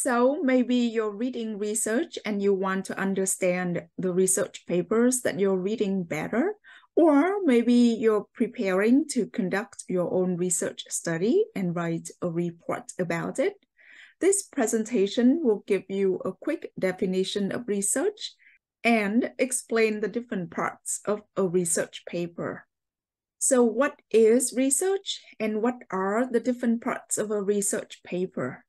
So maybe you're reading research and you want to understand the research papers that you're reading better, or maybe you're preparing to conduct your own research study and write a report about it. This presentation will give you a quick definition of research and explain the different parts of a research paper. So what is research and what are the different parts of a research paper?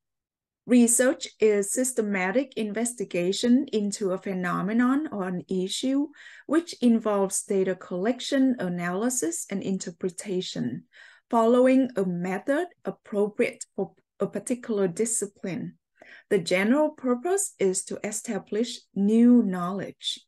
Research is systematic investigation into a phenomenon or an issue which involves data collection, analysis, and interpretation, following a method appropriate for a particular discipline. The general purpose is to establish new knowledge.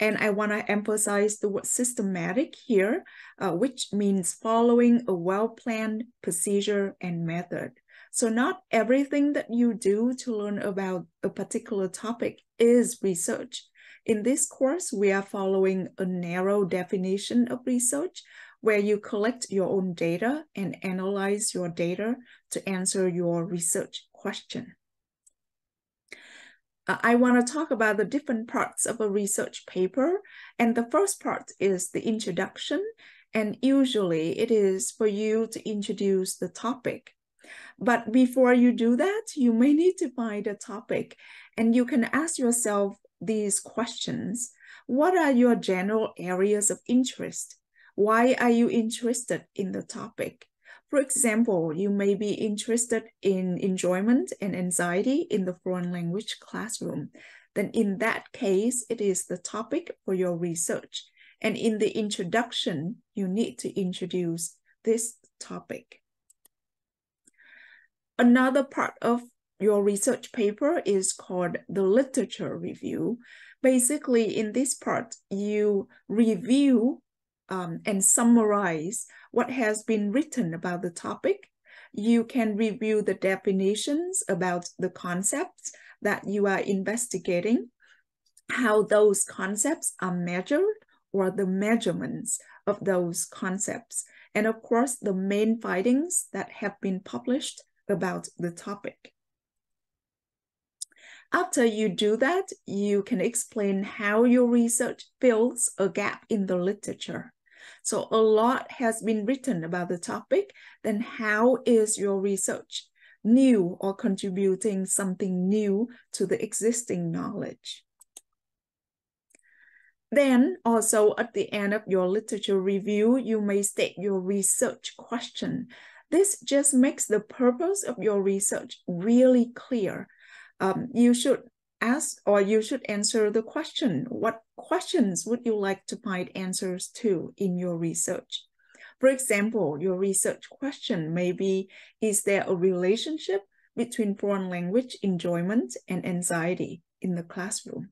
And I want to emphasize the word systematic here, uh, which means following a well-planned procedure and method. So not everything that you do to learn about a particular topic is research. In this course, we are following a narrow definition of research where you collect your own data and analyze your data to answer your research question. Uh, I want to talk about the different parts of a research paper. And the first part is the introduction. And usually it is for you to introduce the topic. But before you do that, you may need to find a topic and you can ask yourself these questions. What are your general areas of interest? Why are you interested in the topic? For example, you may be interested in enjoyment and anxiety in the foreign language classroom. Then in that case, it is the topic for your research. And in the introduction, you need to introduce this topic. Another part of your research paper is called the literature review. Basically, in this part, you review um, and summarize what has been written about the topic. You can review the definitions about the concepts that you are investigating, how those concepts are measured or the measurements of those concepts, and of course, the main findings that have been published about the topic. After you do that, you can explain how your research fills a gap in the literature. So a lot has been written about the topic, then how is your research new or contributing something new to the existing knowledge? Then also at the end of your literature review, you may state your research question. This just makes the purpose of your research really clear. Um, you should ask or you should answer the question, what questions would you like to find answers to in your research? For example, your research question may be, is there a relationship between foreign language enjoyment and anxiety in the classroom?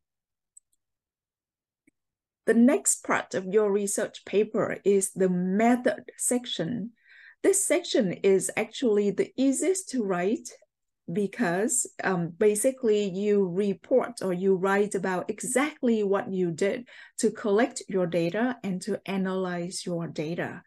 The next part of your research paper is the method section this section is actually the easiest to write because um, basically you report or you write about exactly what you did to collect your data and to analyze your data.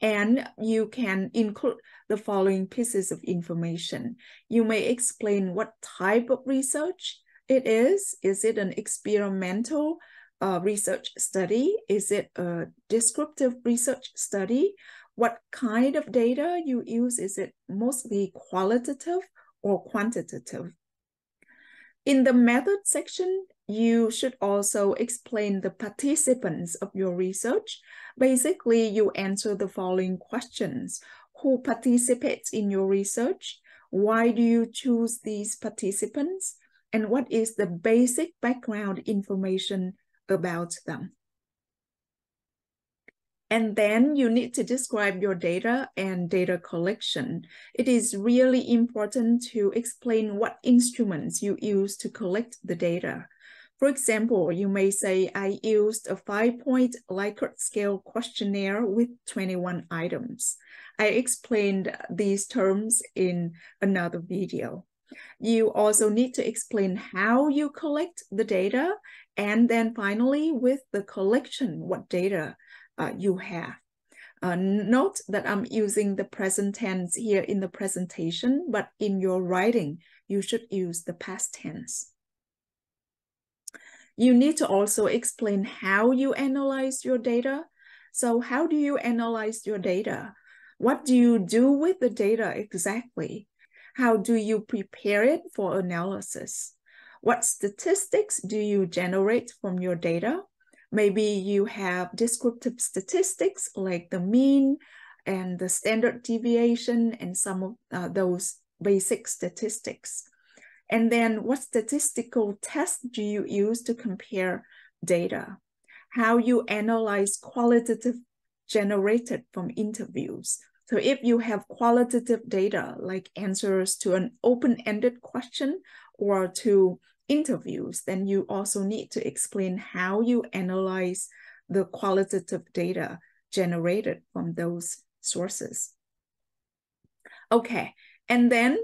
And you can include the following pieces of information. You may explain what type of research it is. Is it an experimental uh, research study? Is it a descriptive research study? What kind of data you use. Is it mostly qualitative or quantitative? In the method section, you should also explain the participants of your research. Basically, you answer the following questions. Who participates in your research? Why do you choose these participants? And what is the basic background information about them? And then you need to describe your data and data collection. It is really important to explain what instruments you use to collect the data. For example, you may say, I used a five-point Likert scale questionnaire with 21 items. I explained these terms in another video. You also need to explain how you collect the data, and then finally with the collection, what data you have. Uh, note that I'm using the present tense here in the presentation, but in your writing, you should use the past tense. You need to also explain how you analyze your data. So how do you analyze your data? What do you do with the data exactly? How do you prepare it for analysis? What statistics do you generate from your data? Maybe you have descriptive statistics like the mean and the standard deviation and some of uh, those basic statistics. And then what statistical tests do you use to compare data? How you analyze qualitative generated from interviews. So if you have qualitative data like answers to an open-ended question or to interviews, then you also need to explain how you analyze the qualitative data generated from those sources. Okay, and then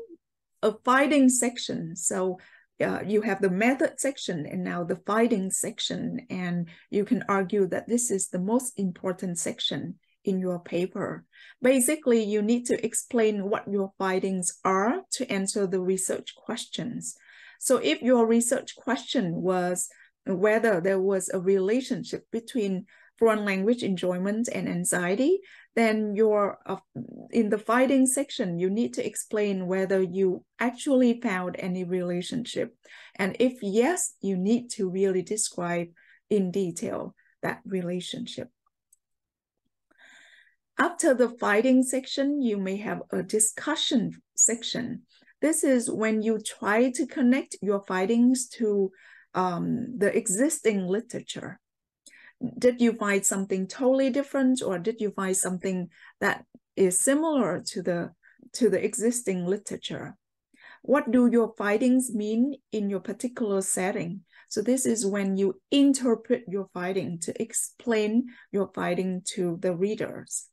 a finding section. So uh, you have the method section and now the finding section, and you can argue that this is the most important section in your paper. Basically, you need to explain what your findings are to answer the research questions. So if your research question was whether there was a relationship between foreign language enjoyment and anxiety, then you're uh, in the finding section, you need to explain whether you actually found any relationship. And if yes, you need to really describe in detail that relationship. After the finding section, you may have a discussion section. This is when you try to connect your findings to um, the existing literature. Did you find something totally different or did you find something that is similar to the, to the existing literature? What do your findings mean in your particular setting? So this is when you interpret your finding to explain your finding to the readers.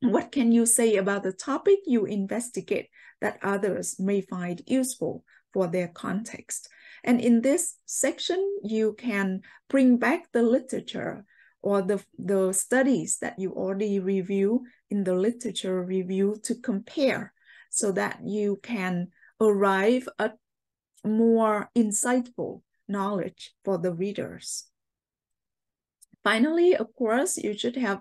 What can you say about the topic you investigate that others may find useful for their context? And in this section, you can bring back the literature or the, the studies that you already review in the literature review to compare so that you can arrive at more insightful knowledge for the readers. Finally, of course, you should have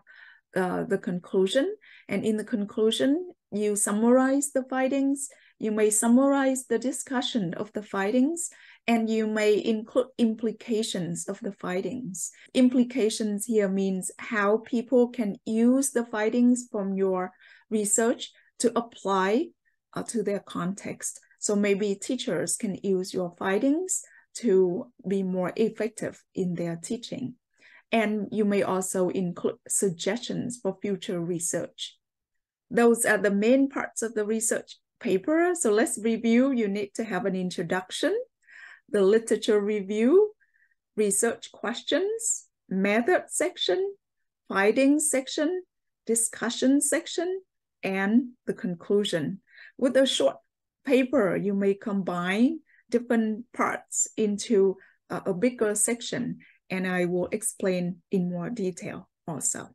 uh, the conclusion. And in the conclusion, you summarize the findings. You may summarize the discussion of the findings, and you may include implications of the findings. Implications here means how people can use the findings from your research to apply uh, to their context. So maybe teachers can use your findings to be more effective in their teaching. And you may also include suggestions for future research. Those are the main parts of the research paper. So let's review. You need to have an introduction, the literature review, research questions, method section, findings section, discussion section, and the conclusion. With a short paper, you may combine different parts into a, a bigger section and I will explain in more detail also.